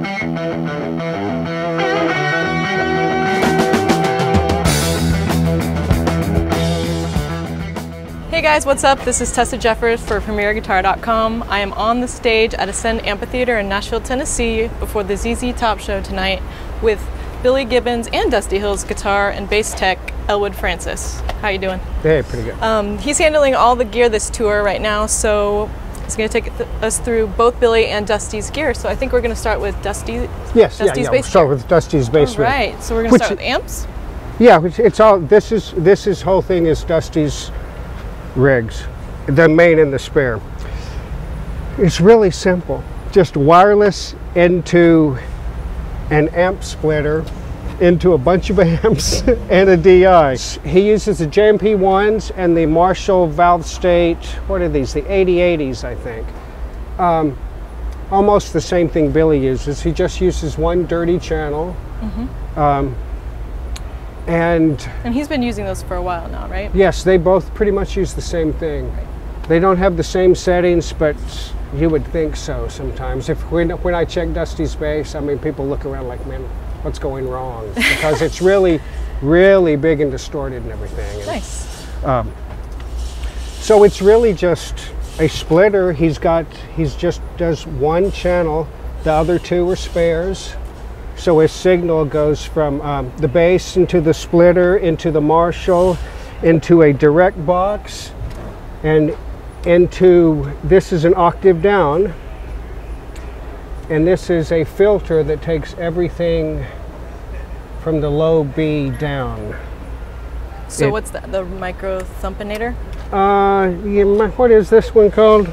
Hey guys, what's up? This is Tessa Jeffers for PremierGuitar.com. I am on the stage at Ascend Amphitheater in Nashville, Tennessee before the ZZ Top Show tonight with Billy Gibbons and Dusty Hill's guitar and bass tech, Elwood Francis. How you doing? Hey, pretty good. Um, he's handling all the gear this tour right now, so he's going to take th- us through both Billy and Dusty's gear. So I think we're going to start with Dusty. yes, Dusty's yeah, yeah. We'll start gear. with Dusty's bass. All right, so we're going to start with amps. Yeah, it's all. This is this is whole thing is Dusty's rigs, the main and the spare. It's really simple. Just wireless into an amp splitter into a bunch of amps and a DI. He uses the JMP ones and the Marshall Valve State. What are these? The 8080s, I think. Um, almost the same thing Billy uses. He just uses one dirty channel. Um, and And he's been using those for a while now, right? Yes, they both pretty much use the same thing. They don't have the same settings, but you would think so sometimes. If when, when I check Dusty's bass, I mean, people look around like, man, what's going wrong? Because it's really, really big and distorted and everything. And Nice. so it's really just a splitter. He's got, he's just does one channel. The other two are spares. So his signal goes from um, the bass into the splitter, into the Marshall, into a direct box, and into, this is an octave down. And this is a filter that takes everything from the low B down. So It- what's that? The micro thumpinator? Uh, yeah, mi- what is this one called?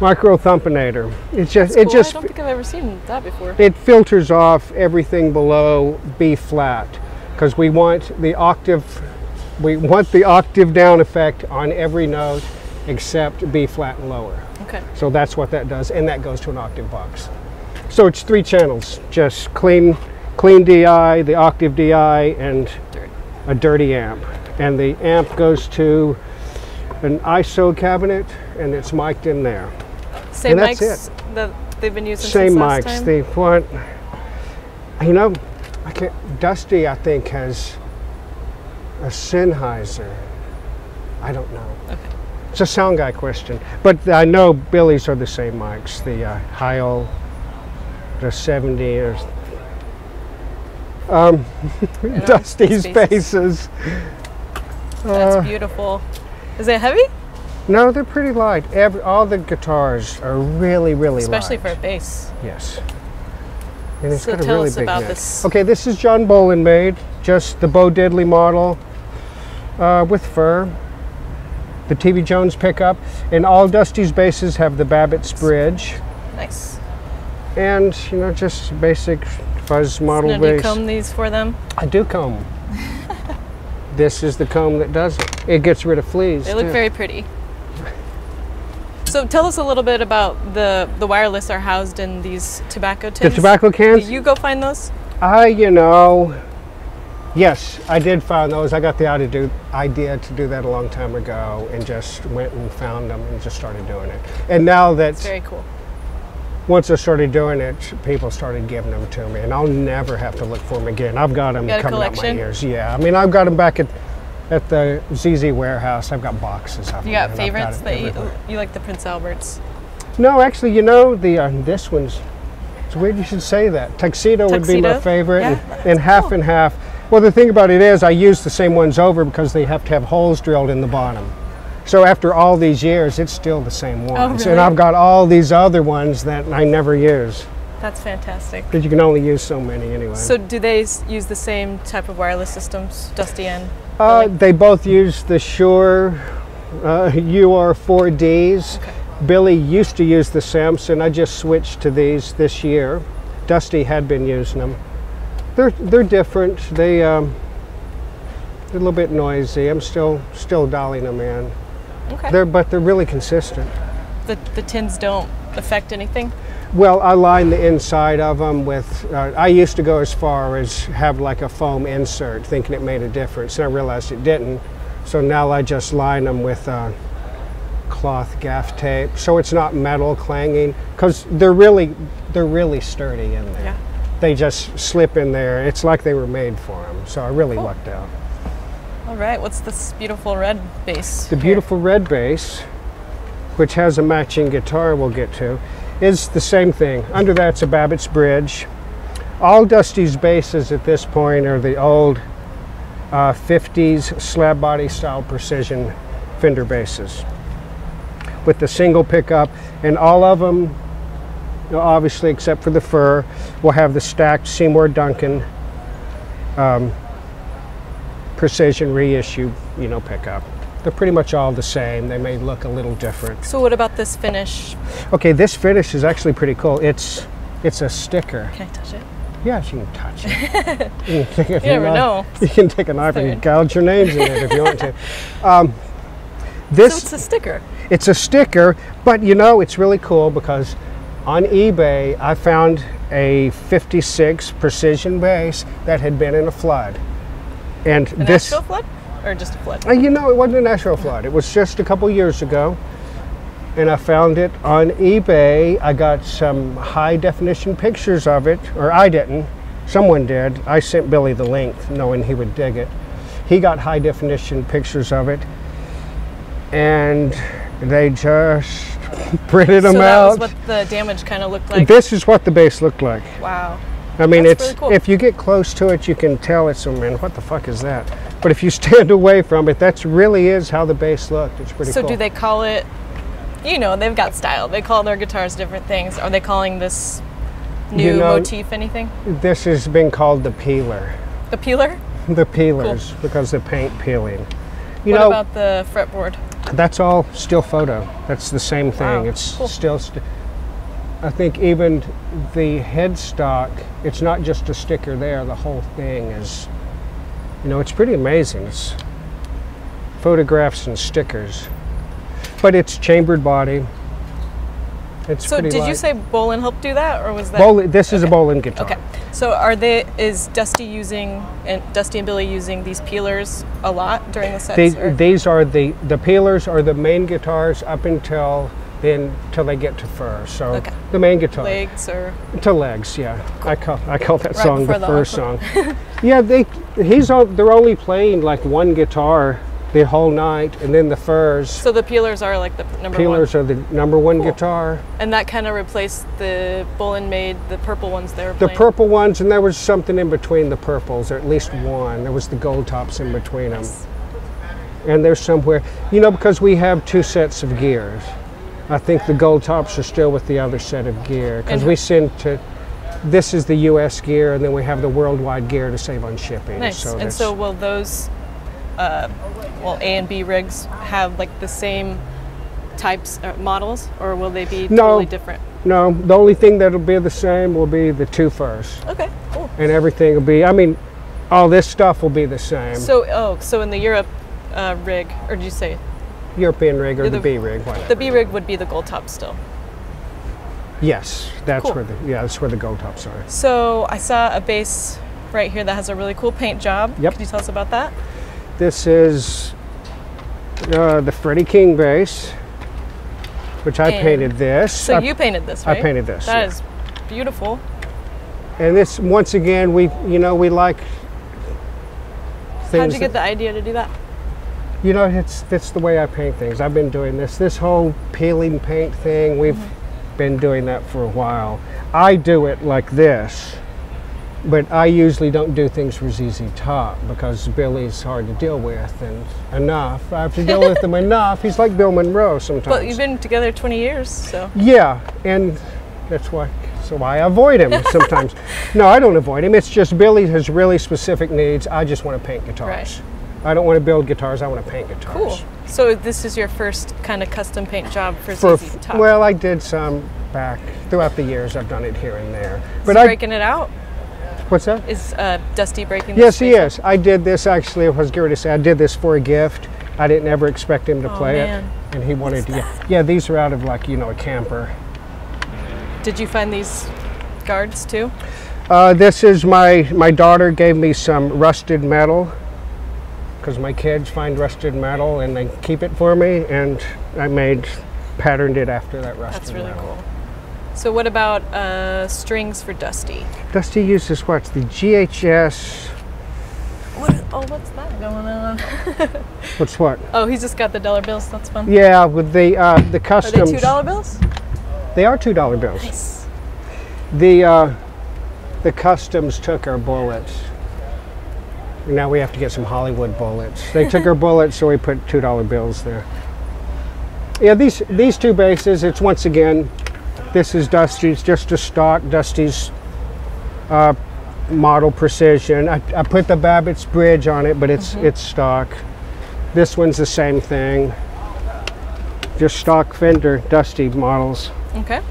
Micro thumpinator. It's just, it Cool. just, I don't think I've ever seen that before. it filters off everything below B flat because we want the octave, we want the octave down effect on every note except B flat and lower. Okay. So that's what that does, and that goes to an octave box. So it's three channels, just clean, clean DI, the octave DI, and a dirty amp. And the amp goes to an ISO cabinet, and it's mic'd in there. Same And that's mics that they've been using Same mics. time? They want, you know, I can't, Dusty, I think, has a Sennheiser. I don't know. Okay. It's a sound guy question. But I know Billy's are the same mics, the uh, Heil, the 70 or. Um, Dusty's spaces. basses. That's Uh, beautiful. Is it heavy? No, they're pretty light. Every, all the guitars are really, really Especially light. for a bass. Yes. And it's So got a really us big about neck. this. Okay, this is John Bolin made, just the Bo Diddley model uh, with fur. The TV Jones pickup, and all Dusty's basses have the Babicz bridge, Nice. And you know just basic fuzz model Now, do you comb these for them? I do comb. this is the comb that does it. It gets rid of fleas. They look too. very pretty. So tell us a little bit about the the wireless are housed in these tobacco The tins. tobacco cans. Did you go find those? I, you know, yes, I did find those. I got the idea to do, idea to do that a long time ago and just went and found them and just started doing it. And now that Very cool. Once I started doing it, people started giving them to me, and I'll never have to look for them again. I've got them Got coming out my ears. Yeah, I mean, I've got them back at at the ZZ warehouse. I've got boxes of them. You got favorites it that you, you like the Prince Alberts? No, actually, you know, the uh, this one's. It's weird you should say that. Tuxedo, would be my favorite, Yeah, and, and half cool. and half. Well, the thing about it is, I use the same ones over because they have to have holes drilled in the bottom. So after all these years, it's still the same ones. Oh, really? And I've got all these other ones that I never use That's fantastic. because you can only use so many anyway. So do they use the same type of wireless systems, Dusty and? Uh, they both use the Shure uh, UR4Ds. Okay. Billy used to use the Samson. I just switched to these this year. Dusty had been using them. They're they're different. They um, they're a little bit noisy. I'm still still dialing them in. Okay. They're but they're really consistent. the the tins don't affect anything. Well, I line the inside of them with. Uh, I used to go as far as have like a foam insert, thinking it made a difference, and I realized it didn't. So now I just line them with uh, cloth gaff tape, so it's not metal clanging. Because they're really, they're really sturdy in there. Yeah. They just slip in there. It's like they were made for them. So I really Cool. lucked out. All right, what's this beautiful red base? The here? beautiful red bass, which has a matching guitar we'll get to, is the same thing. Under that's a Babicz Bridge. All Dusty's basses at this point are the old uh, 50s slab body style precision Fender basses with the single pickup, and all of them, obviously except for the fur, will have the stacked Seymour Duncan um, precision reissue, you know, pickup. They're pretty much all the same. They may look a little different. So what about this finish? Okay, this finish is actually pretty cool. It's it's a sticker. Can I touch it? Yes, you can touch it. you, can take a You never knife- know. You can take a knife and gouge your names in it if you want to. Um, So it's a sticker. it's a sticker, but you know it's really cool because on eBay I found a 56 precision bass that had been in a flood, and An this. actual flood? Or just a flood? Uh, you know, it wasn't a natural flood. It was just a couple years ago. And I found it on eBay. I got some high definition pictures of it, or I didn't. Someone did. I sent Billy the link knowing he would dig it. He got high definition pictures of it. And they just printed them so that out. was what the damage kind of looked like. this is what the base looked like. wow. I mean, That's it's cool. if you get close to it, you can tell it's a man. What the fuck is that? But if you stand away from it, that's really is how the bass looked. It's pretty So cool. So do they call it? You know, they've got style. They call their guitars different things. Are they calling this new You know- motif anything? This has been called the peeler, The peeler? the peelers, because the paint peeling. You what know, about the fretboard? that's all still photo. That's the same thing. Wow, It's cool. still. St- I think even the headstock. It's not just a sticker there. The whole thing is. You know, it's pretty amazing. It's photographs and stickers, but it's chambered body. It's So did you say Bolin helped do that, or was that? Bolin, this is a Bolin guitar. Okay. So are they? Is Dusty using and Dusty and Billy using these peelers a lot during the sets? These, or- these are the the peelers are the main guitars up until then till they get to fur. So Okay. the main guitar legs or to legs. Yeah, I call I call that Right song the the fur song. yeah, they he's they're only playing like one guitar the whole night, and then the furs so the peelers are like the number peelers one, are the number one Cool. guitar. and that kind of replaced the Bolin made the purple ones there. The purple ones, and there was something in between the purples, or at least one. There was the gold tops in between them. and there's somewhere, you know, because we have two sets of gears. I think the gold tops are still with the other set of gear because we send to. This is the U.S. gear, and then we have the worldwide gear to save on shipping. Nice. So and so will those, uh, well, A and B rigs have like the same types uh, models, or will they be No. totally different? no, the only thing that'll be the same will be the two first, Okay, cool. and everything will be. I mean, all this stuff will be the same. So oh, so in the Europe uh, rig, or did you say European rig or the, the- B rig, whatever. the B rig would be the gold top still? Yes, that's Cool. where the yeah, that's where the gold tops are. So I saw a base right here that has a really cool paint job. Yep. Could you tell us about that? This is uh, the Freddie King base, which I painted this. So I- you painted this, one? I painted this, That yeah. is beautiful. and this once again we you know we like How'd you get the idea to do that? You know it's it's the way I paint things. I've been doing this this whole peeling paint thing. We've Mm-hmm. been doing that for a while. I do it like this. But I usually don't do things for ZZ Top because Billy's hard to deal with and enough. I have to deal with him enough. He's like Bill Monroe sometimes. But you've been together 20 years, so Yeah, and that's why. So why I avoid him sometimes. no, I don't avoid him. It's just Billy has really specific needs. I just want to paint guitars. I don't want to build guitars. I want to paint guitars. cool. So this is your first kind of custom paint job for, For ZZ Top. well, I did some back throughout the years. I've done it here and there. is But he I breaking it out? what's that? Is uh, Dusty breaking? Yes, he is. I did this actually. I was going to say I did this for a gift. I didn't ever expect him to Oh, play man. it, and he wanted to. Yeah, yeah, these are out of like you know a camper. Did you find these guards too? Uh, this is my my daughter gave me some rusted metal because my kids find rusted metal and they keep it for me, and I made patterned it after that rusted That's really metal. cool. So what about uh, strings for Dusty? Dusty uses what? The GHS. What? Oh, what's that going on? What's what? oh, he's just got the dollar bills. That's fun. Yeah, with the uh, the Are they two dollar bills? They are two dollar bills. Nice. The uh, the customs took our bullets. Now we have to get some Hollywood bullets. They took our bullets, so we put two dollar bills there. Yeah, these these two bases. It's once again, this is Dusty's, just a stock Dusty's uh, model precision. I, I put the Babicz bridge on it, but it's it's stock. This one's the same thing. Just stock Fender Dusty models, Okay.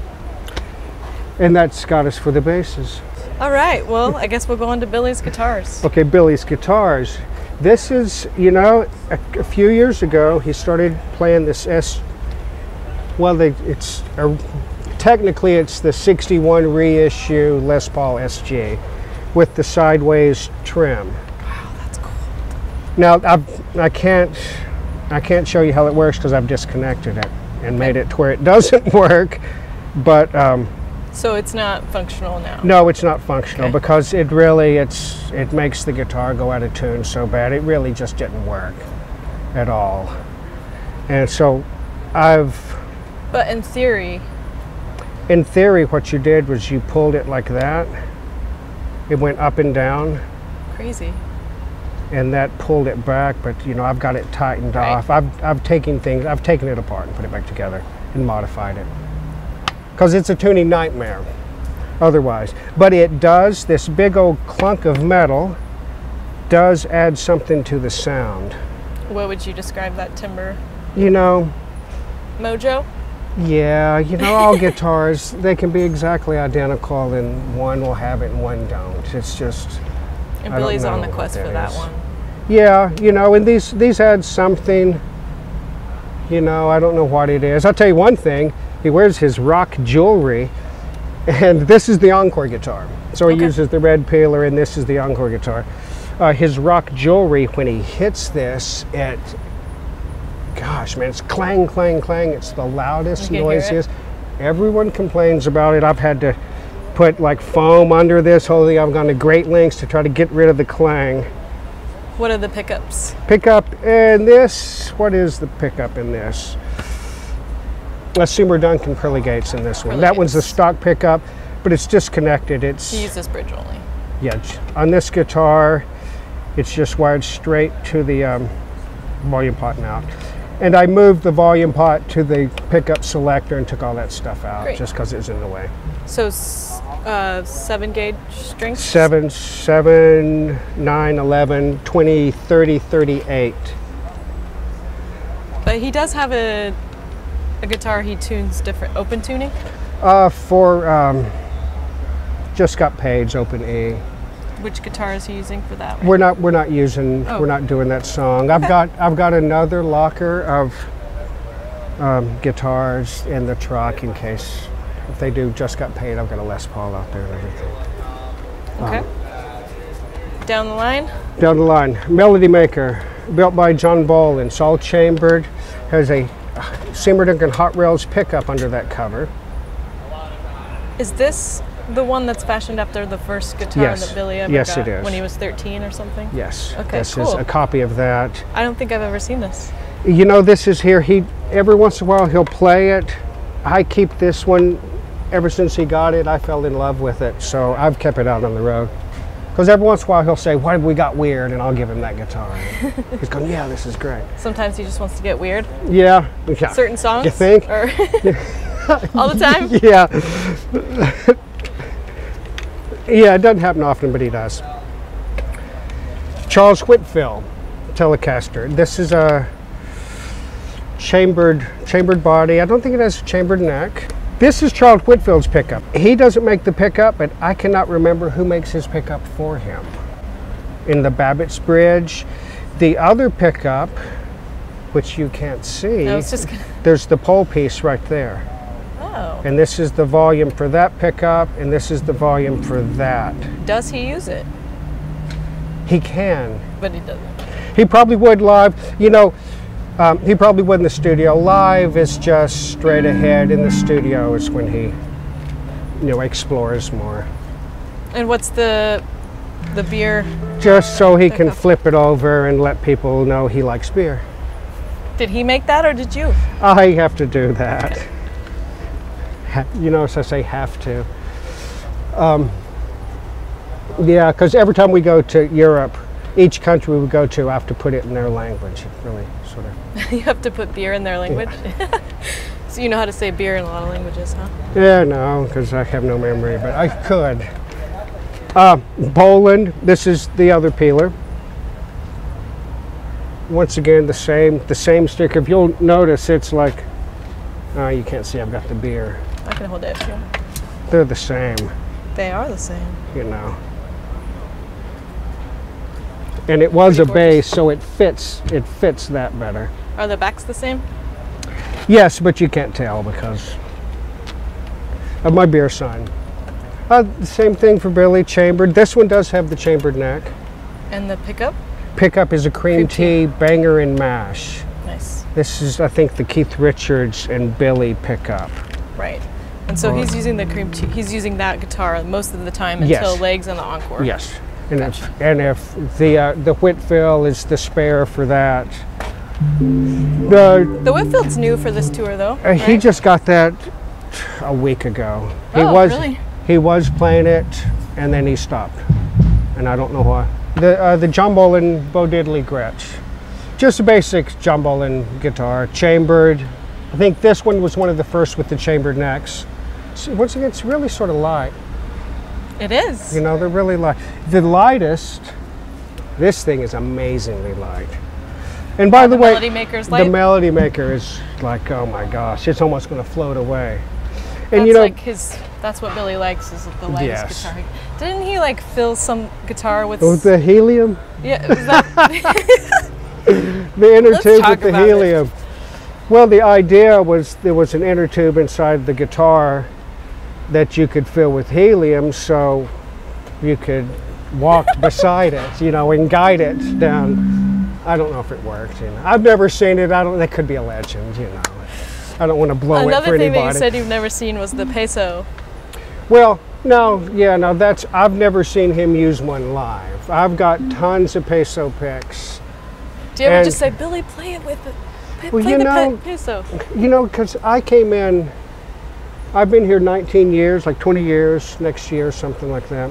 and that's got us for the bases. All right. Well, I guess we'll go on to Billy's guitars. Okay, Billy's guitars. This is, you know, a, a few years ago he started playing this S. Well, they, it's a, technically it's the '61 reissue Les Paul SG with the sideways trim. Wow, that's cool. Now I've, I can't I can't show you how it works because I've disconnected it and made it to where it doesn't work. But um, So it's not functional now. No, it's not functional Okay. because it really it's it makes the guitar go out of tune so bad. It really just didn't work at all. And so I've But in theory, in theory what you did was you pulled it like that. It went up and down crazy. and that pulled it back, but you know, I've got it tightened Right. off. I've I've taken things I've taken it apart and put it back together and modified it. Cuz it's a tuning nightmare otherwise. But it does this big old clunk of metal does add something to the sound. What would you describe that timber? You know, Mojo? yeah, you know, all guitars they can be exactly identical and one will have it and one don't. It's just And Billy's on the quest that for that is. one. Yeah, you know, and these these add something. You know, I don't know what it is. I'll tell you one thing. He wears his rock jewelry, and this is the Encore guitar. So he Okay. uses the red peeler, and this is the Encore guitar. Uh, his rock jewelry, when he hits this, it, gosh, man, it's clang, clang, clang. It's the loudest, You can hear it? noisiest. Everyone complains about it. I've had to put like foam under this whole thing. I've gone to great lengths to try to get rid of the clang What are the pickups? pickup in this. What is the pickup in this? A Seymour Duncan Pearly Gates in this one. Pearly that one's the stock pickup, but it's disconnected. It's He uses bridge only. yeah. On this guitar, it's just wired straight to the um, volume pot now. And I moved the volume pot to the pickup selector and took all that stuff out Great. just because it was in the way. So uh, seven gauge strings? 7, 7, 9, 11, 20, 30, 38. But he does have a, a guitar he tunes different, open tuning. Uh, for um, just got Paid Open E. Which guitar is he using for that? We're not we're not using Oh. we're not doing that song. I've got I've got another locker of um, guitars in the truck in case if they do just got paid. I've got a Les Paul out there and everything. Okay. Down the line? Down the line, Melody Maker, built by John Bolin all chambered, has a Seymour Duncan Hot Rails pickup under that cover. Is this the one that's fashioned after the first guitar Yes. that Billy ever Yes, got it is. when he was 13 or something? Yes, Okay, this is a copy of that. I don't think I've ever seen this. you know this is here he every once in a while he'll play it i keep this one ever since he got it i fell in love with it so i've kept it out on the road because every once in a while he'll say why have we got weird? And i'll give him that guitar. He's going yeah this is great. Sometimes he just wants to get weird. yeah. Yeah. Certain songs? You think? Or all the time? yeah. Yeah it doesn't happen often but he does. Charles whitfield telecaster. This is a chambered chambered body. I don't think it has a chambered neck this is charles whitfield's pickup he doesn't make the pickup but i cannot remember who makes his pickup for him in the Babicz bridge the other pickup which you can't see gonna. there's the pole piece right there Oh. and this is the volume for that pickup, and this is the volume for that. Does he use it? He can. But he doesn't. He probably would live. You know, um, he probably would in the studio. Live is just straight ahead. In the studio is when he, you know, explores more. And what's the the beer? Just so he can Okay. flip it over and let people know he likes beer. Did he make that or did you? I have to do that. Ha- You notice I say have to. Um, yeah, because every time we go to Europe, each country we go to, I have to put it in their language. It really sort of. you have to put beer in their language. so you know how to say beer in a lot of languages, huh? Yeah, no, because I have no memory, but I could. Uh, Poland, this is the other peeler. Once again, the same, the same sticker. If you'll notice, it's like, oh, you can't see. I've got the beer. I can hold it if you want. They're the same. They are the same. you know. And it was a base, so it fits. It fits that better. Are the backs the same? Yes, but you can't tell because of my beer sign. Uh, the same thing for Billy, chambered. This one does have the chambered neck. And the pickup? Pickup is a cream, Cream T. tea, banger and mash. Nice. This is, I think, the Keith Richards and Billy pickup. Right. And so Or- he's using the Cream T. He's using that guitar most of the time Yes. until legs and the encore. Yes. And if, and if the uh, the Whitfill is the spare for that. The The Whitfield's new for this tour though. Uh, He just got that a week ago. He Oh, was really? he was playing it, and then he stopped, and I don't know why. The uh, the John Bolin Bo Diddley Gretsch, just a basic John and guitar, chambered. I think this one was one of the first with the chambered necks. So once again, it's really sort of light. It is. You know, they're really light. The lightest. This thing is amazingly light. And by the, the way, Melody Maker's the? Melody Maker is like, oh my gosh, it's almost going to float away. And that's you know, like his. That's what Billy likes is the lightest Yes. guitar. Didn't he like fill some guitar with? with the helium, yeah. The inner Let's tube with the about it. helium. Well, the idea was there was an inner tube inside the guitar that you could fill with helium, so you could walk beside it, you know, and guide it down. I don't know if it worked. You know, I've never seen it. I don't. That could be a legend. You know, I don't want to blow it another for thing that anybody. you said you've never seen was the peso. Well, no, yeah, no, that's I've never seen him use one live. I've got tons of peso picks. Do you ever And- just say, Billy, play it with the, play, Well, you the know- pe- peso? You know, because I came in, I've been here 19 years, like 20 years next year, something like that.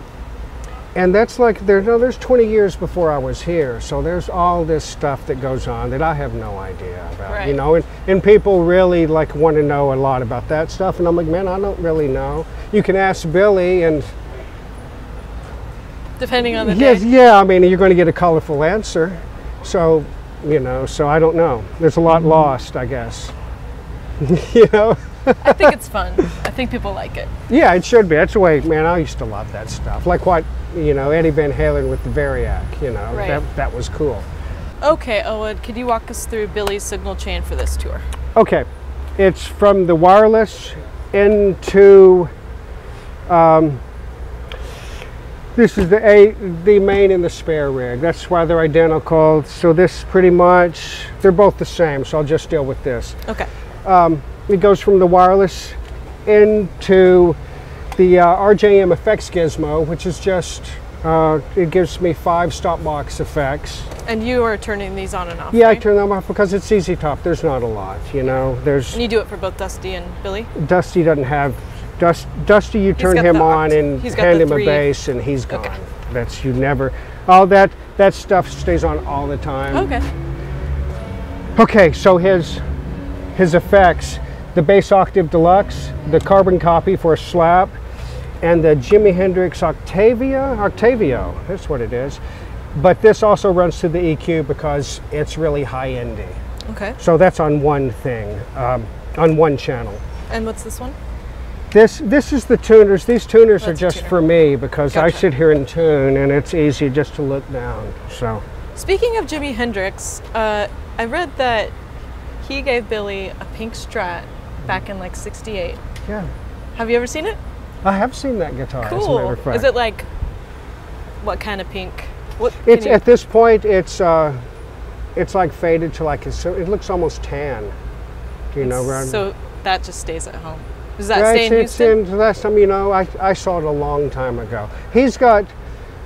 And that's like there. No, there's 20 years before I was here, so there's all this stuff that goes on that I have no idea about. You know, and, and people really like want to know a lot about that stuff, and I'm like, man, I don't really know. You can ask Billy, and Depending on the Yes, day. yeah. I mean, you're going to get a colorful answer. So, you know, so I don't know. There's a lot lost, I guess. you know? I think it's fun. I think people like it. Yeah, it should be. That's the way, man. I used to love that stuff. Like what, you know, Eddie Van Halen with the Variac. You know, Right. that that was cool. Okay, Owen, could you walk us through Billy's signal chain for this tour? Okay, it's from the wireless into. Um, this is the a the main and the spare rig. That's why they're identical. So this pretty much they're both the same. So I'll just deal with this. Okay. It goes from the wireless into the uh, RJM effects gizmo, which is just uh, it gives me five stop box effects. And you are turning these on and off. Yeah, I turn them off because it's easy top. There's not a lot, you know. There's And you do it for both Dusty and Billy? Dusty doesn't have Dust, Dusty. You turn him on and he's hand him three- a bass, and he's gone. Okay. That's you never. All that that stuff stays on all the time. Okay. Okay, so his his effects, the bass octave deluxe, the carbon copy for a slap, and the Jimi Hendrix Octavia, Octavio, that's what it is. But this also runs to the EQ because it's really high endy. Okay. So that's on one thing, um, on one channel. And what's this one? This this is the tuners. These tuners are just tuner. for me because I sit here and tune, and it's easy just to look down. So Speaking of Jimi Hendrix, uh, I read that he gave Billy a pink Strat back in like 68. yeah, Have you ever seen it? I have seen that guitar. as a matter Cool. Is it like, what kind of pink? What, It's you- at this point. It's uh, it's like faded to like it's, it looks almost tan. You know, right? So that just stays at home. Does that Yeah, stay in it's, Houston? it's in, last time, you know, I, I saw it a long time ago. He's got,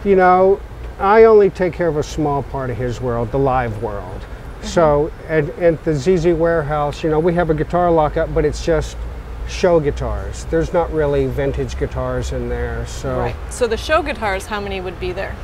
you know, I only take care of a small part of his world, the live world. So at, at the ZZ Warehouse, you know, we have a guitar lockup, but it's just show guitars. There's not really vintage guitars in there. So, Right. So the show guitars, how many would be there?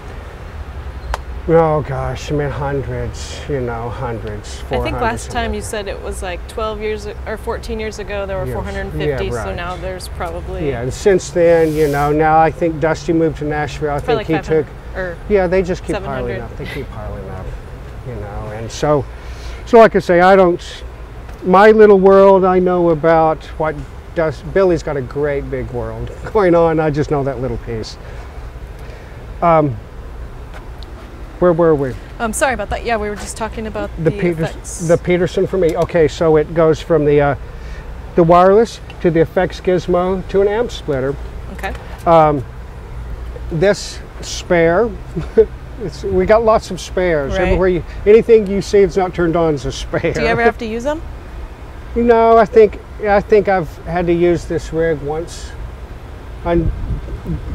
oh gosh, I mean, hundreds, you know, hundreds. I think last time you said it was like 12 years or 14 years ago there were Yes. 450. Yeah, right. So now there's probably Yeah, and since then, you know, now I think Dusty moved to Nashville. I think like he took or Yeah, they just keep piling up. They keep piling up, So, so like I say, I don't. My little world, I know about what does. Billy's got a great big world going on. I just know that little piece. Um, where were we? I'm sorry about that. Yeah, we were just talking about the, The, Peters, the Peterson for me. Okay, so it goes from the uh, the wireless to the effects gizmo to an amp splitter. okay. Um, this spare. it's, we got lots of spares. Right. Everywhere you, anything you see that's not turned on is a spare. Do you ever have to use them? No, I think I think I've had to use this rig once. On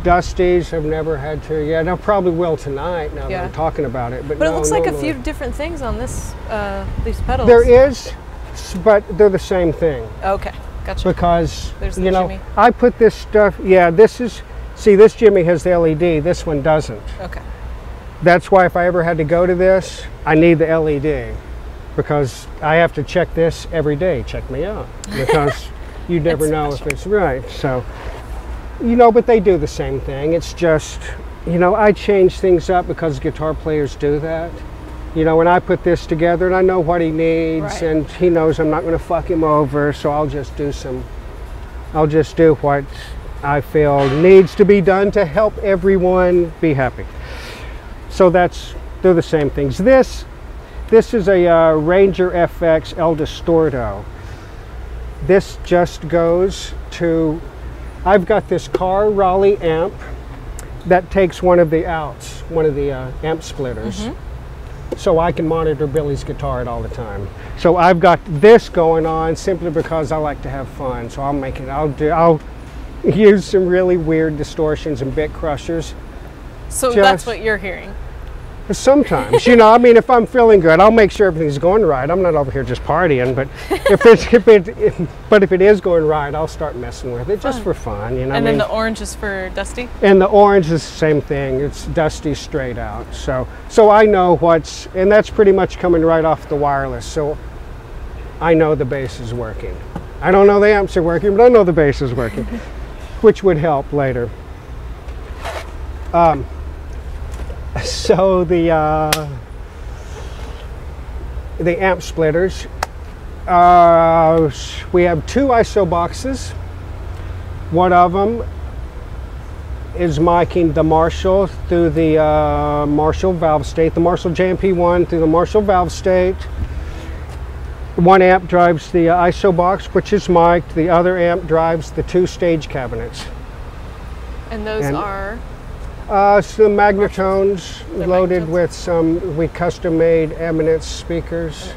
Dusty's, I've never had to. Yeah, and I probably will tonight. Now Yeah. that I'm talking about it. But, But it looks like a few different things on this uh, these pedals. There is, but they're the same thing Okay, gotcha. because There's the you know Jimmy. I put this stuff. Yeah, this is. See, this Jimmy has the LED. This one doesn't. Okay. That's why if I ever had to go to this, I need the LED because I have to check this every day. Check me out because you never know special. if it's right. So, you know, but they do the same thing. It's just, you know, I change things up because guitar players do that. You know, when I put this together and I know what he needs Right. and he knows I'm not going to fuck him over, so I'll just do some, I'll just do what I feel needs to be done to help everyone be happy. So that's they're the same things. This this is a uh, Rainger FX El Distorto. This just goes to. I've got this Carr Raleigh amp that takes one of the outs, one of the uh, amp splitters, so I can monitor Billy's guitar at all the time. So I've got this going on simply because I like to have fun. So I'll make it. I'll do. I'll use some really weird distortions and bit crushers. So that's what you're hearing. Sometimes, you know, I mean, if I'm feeling good, I'll make sure everything's going right. I'm not over here just partying, but if it's, if it, if, but if it is going right, I'll start messing with it just for fun, you know. I And mean, then the orange is for Dusty. and the orange is the same thing. It's dusty straight out. So, so I know what's, and that's pretty much coming right off the wireless. So, I know the bass is working. I don't know the amps are working, but I know the bass is working, which would help later. Um, so the uh, the amp splitters. Uh, we have two ISO boxes. One of them is miking the Marshall through the uh, Marshall valve state, the Marshall JMP1 through the Marshall valve state. One amp drives the uh, ISO box, which is mic'd. The other amp drives the two stage cabinets. And those And- are Uh, some magnatones They're loaded magnatones? with some, we custom made Eminence speakers.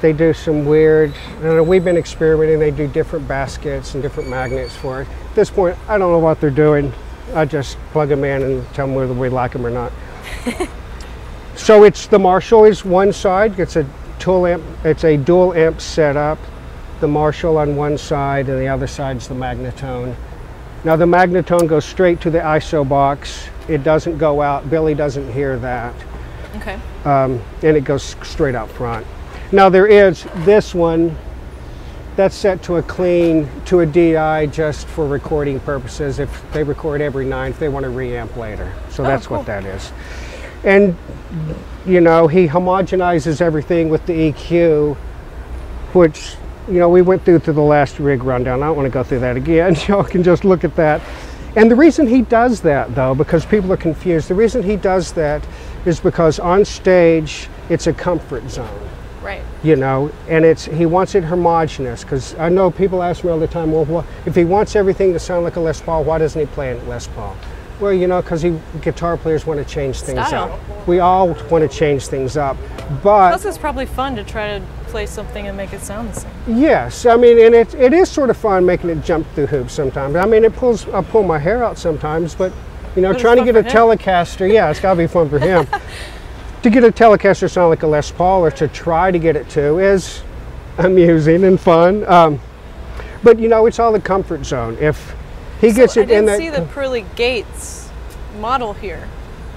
They do some weird, know, we've been experimenting. They do different baskets and different magnets for it. At this point, I don't know what they're doing. I just plug them in and tell them whether we like them or not. so it's the Marshall is one side. It's a tool amp. It's a dual amp setup. The Marshall on one side, and the other side's the Magnatone. Now the Magnatone goes straight to the ISO box. It doesn't go out. Billy doesn't hear that okay. um, and it goes straight out front. Now there is this one that's set to a clean to a DI just for recording purposes. If they record every nine, if they want to reamp later, so Oh, that's cool. what that is. And you know he homogenizes everything with the EQ, which you know we went through to the last rig rundown. I don't want to go through that again. Y'all can just look at that. And the reason he does that, though, because people are confused, the reason he does that is because on stage it's a comfort zone, Right. you know, and it's he wants it homogenous. Because I know people ask me all the time, well, wha if he wants everything to sound like a Les Paul, why doesn't he play in Les Paul? Well, you know, because guitar players want to change things Style. up. We all want to change things up, but Plus, it's probably fun to try to play something and make it sound the same. Yes, I mean, and it, it is sort of fun making it jump through hoops sometimes. I mean, it pulls I pull my hair out sometimes, but you know, But trying to get a him. Telecaster, yeah, it's got to be fun for him. to get a Telecaster sound like a Les Paul, or to try to get it to, is amusing and fun. Um, but you know, it's all the comfort zone. If he gets so I it in didn't that, see the Pearly Gates model here,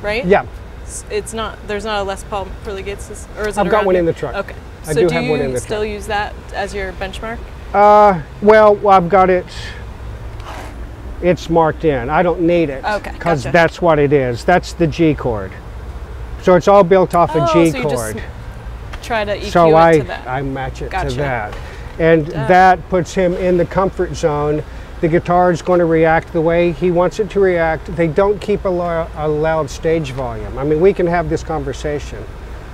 right? yeah, It's- It's not. There's not a Les Paul Pearly Gates, is- or is it? I've got one in the truck. Okay. I so do do have you one in the still truck. use that as your benchmark? Uh, well, I've got it. It's marked in. I don't need it Okay, because gotcha. that's what it is. That's the G chord. So it's all built off a Oh, G so you just chord. Try to EQ So it I to that. I match it Gotcha. to that, and that puts him in the comfort zone. The guitar is going to react the way he wants it to react. They don't keep a, lo- a loud stage volume. I mean, we can have this conversation.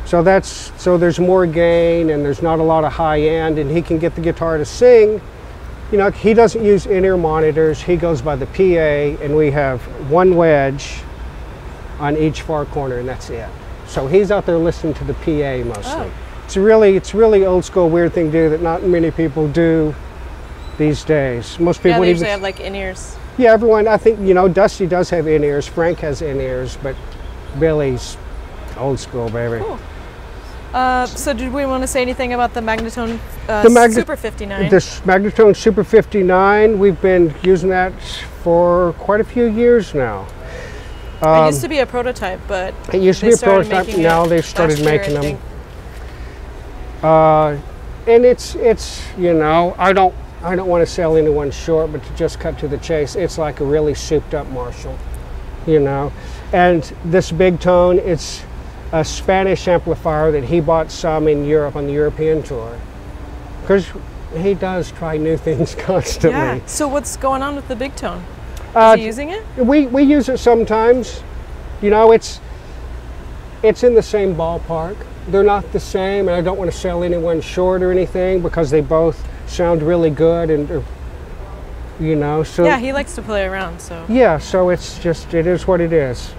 So that's so there's more gain and there's not a lot of high end, and he can get the guitar to sing. You know, he doesn't use in-ear monitors. He goes by the PA, and we have one wedge on each far corner, and that's it. So he's out there listening to the PA mostly. Oh. It's really, it's really old school, weird thing to do that not many people do these days. Most people yeah, they even usually have like in ears. yeah, everyone. I think you know, Dusty does have in ears. Frank has in ears, but Billy's old school, baby. Cool. Uh, so did we want to say anything about the Magnatone uh, The Magnet- Super 59? This Magnatone Super 59, we've been using that for quite a few years now. it used to be a prototype, but It used to be a prototype. Now they've started year, making them. Uh, and it's it's you know I don't I don't want to sell anyone short, but to just cut to the chase, it's like a really souped up Marshall, you know. And this big tone, it's a Spanish amplifier that he bought some in Europe on the European tour, because he does try new things constantly. Yeah. So what's going on with the big tone? Is Uh, he using it? we we use it sometimes. You know, it's it's in the same ballpark. They're not the same, and I don't want to sell anyone short or anything because they both sound really good and uh, you know. So Yeah, he likes to play around. So yeah, so it's just it is what it is.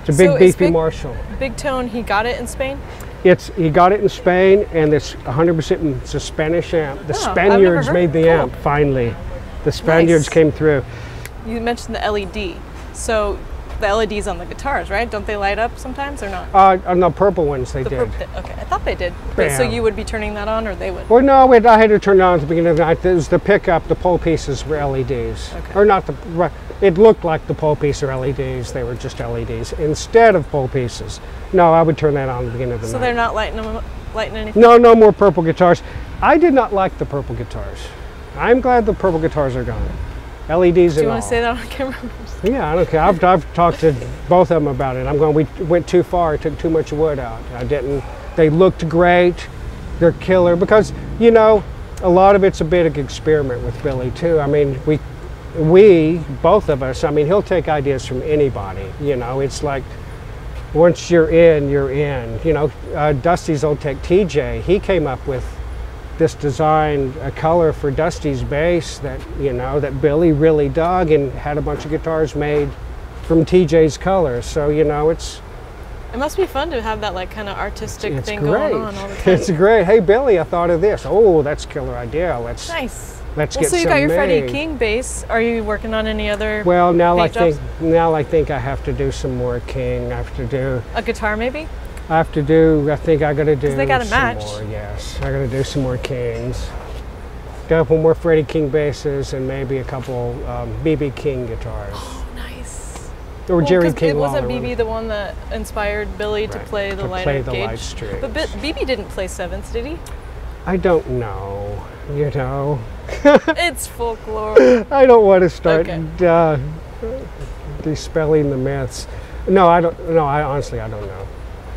It's a big So beefy big- Marshall. big tone, he got it in Spain. It's he got it in Spain, and it's 100% it's a Spanish amp. The Oh, Spaniards made the cool. amp finally. The Spaniards Nice. came through. You mentioned the LED. So the LEDs on the guitars, right? Don't they light up sometimes or not? Uh, on the purple ones they The did. okay, I thought they did. So you would be turning that on, or they would? Well, no, it, I had to turn it on at the beginning of the night. It was the pickup, the pole pieces were LEDs. Okay. Or not the, right, it looked like the pole piece are LEDs. They were just LEDs instead of pole pieces. No, I would turn that on at the beginning of the So night. So they're not lighting them, up- lighting anything. No, no more purple guitars. I did not like the purple guitars. I'm glad the purple guitars are gone. LEDs Do you all. want to say that on camera? Yeah, I don't care. I've, I've talked to both of them about it. I'm going, we went too far, I took too much wood out. I didn't, they looked great, they're killer because, you know, a lot of it's a bit of experiment with Billy too. I mean, we, we, both of us, I mean, he'll take ideas from anybody, you know, it's like, once you're in, you're in. You know, uh, Dusty's old tech TJ, he came up with this design, a color for Dusty's bass that, you know, that Billy really dug and had a bunch of guitars made from TJ's colors. So, you know, it's, It must be fun to have that like kind of artistic it's thing great. going on all the time. It's great. Hey, Billy, I thought of this. Oh, that's a killer idea. Let's, nice. let's Well, get so you got your Freddie. King bass. Are you working on any other? Well, now I jobs? think now I think I have to do some more King. I have to do a guitar maybe? I have to do. I think I got to do. they gotta some match. More, yes, I got to do some more Kings. A couple more Freddie King basses and maybe a couple um, BB King guitars Oh, nice. or Well, Jerry King. It wasn't BB the one that inspired Billy to play the to lighter play the gauge. light strings. But BB didn't play sevenths, did he? I don't know. You know, it's folklore. I don't want to start Okay. uh, dispelling the myths. No, I don't. No, I honestly I don't know.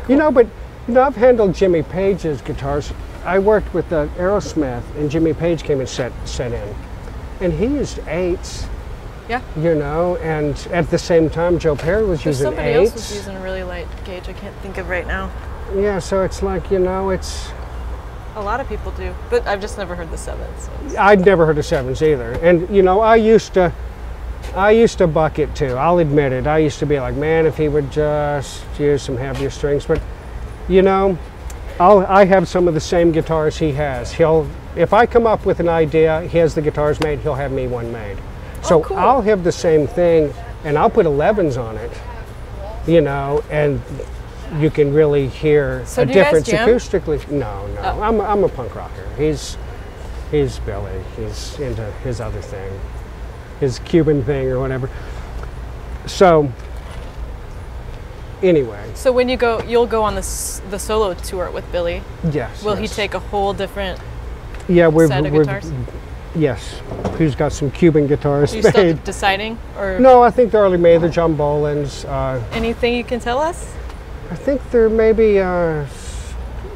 You know, but you know, I've handled Jimmy Page's guitars. I worked with uh, Aerosmith, and Jimmy Page came and set set in, and he used eights. Yeah. You know, and at the same time, Joe Perry was There's using somebody eights. else was using a really light gauge. I can't think of right now. yeah, so it's like you know, it's. A lot of people do, but I've just never heard the sevens. so I'd never heard of sevens either, and you know, I used to. I used to buck it too. I'll admit it. I used to be like, man, if he would just use some heavier strings. But you know, I'll, I have some of the same guitars he has. He'll, if I come up with an idea, he has the guitars made. He'll have me one made. Oh, so Oh, cool. I'll have the same thing, and I'll put 11s on it. You know, and you can really hear So a do you guys difference acoustically. No, no. Oh. I'm, I'm a punk rocker. He's he's Billy. He's into his other thing, his Cuban thing or whatever. So anyway, So when you go, you'll go on this the solo tour with Billy. yes. Will he take a whole different? yeah, we're, set of we're- guitars? Yes, he's got some Cuban guitars Are you still deciding, or No, I think they're already made. They're John Bolin's. Uh, anything you can tell us? I think they're maybe uh,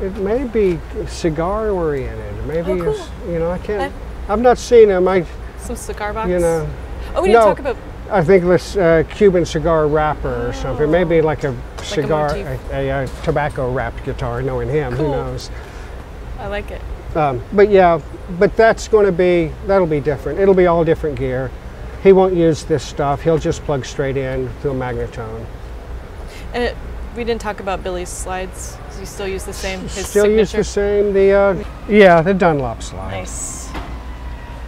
it may be cigar oriented. Maybe Oh, cool. you know I can't. Okay. I've not seen them. I Some cigar box. you know Oh, we didn't No. talk about. I think this uh, Cuban cigar wrapper or something. Maybe like a cigar, motif. a, a, a tobacco wrapped guitar. Knowing him, who knows? I like it. Um, but yeah, but that's going to be that'll be different. It'll be all different gear. He won't use this stuff. He'll just plug straight in through a Magnatone. And it, we didn't talk about Billy's slides. He still use the same? His Still use the same. The uh, yeah, the Dunlop slide. Nice.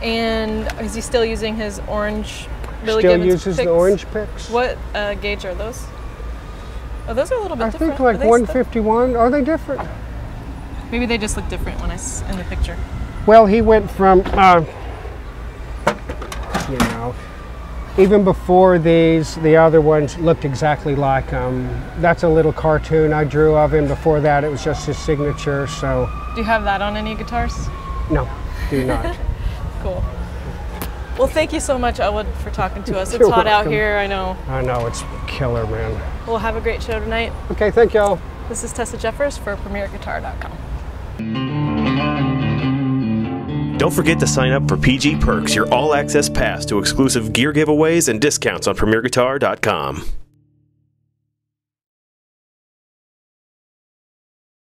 And is he still using his orange? Billy Still Gibbons uses picks? the orange picks. What uh, gauge are those? Oh, those are a little bit I different. I think like Are 151. Are they different? Maybe they just look different when I s- in the picture. Well, he went from, uh, you know, even before these, the other ones looked exactly like him. That's a little cartoon I drew of him. Before that, it was just his signature. So, Do you have that on any guitars? no, do not. Cool. Well, thank you so much, Elwood, for talking to us. It's You're hot out here, I know. I know it's killer, man. We'll have a great show tonight. Okay, thank y'all. This is Tessa Jeffers for PremierGuitar.com. Don't forget to sign up for PG Perks, your all access pass to exclusive gear giveaways and discounts on PremierGuitar.com.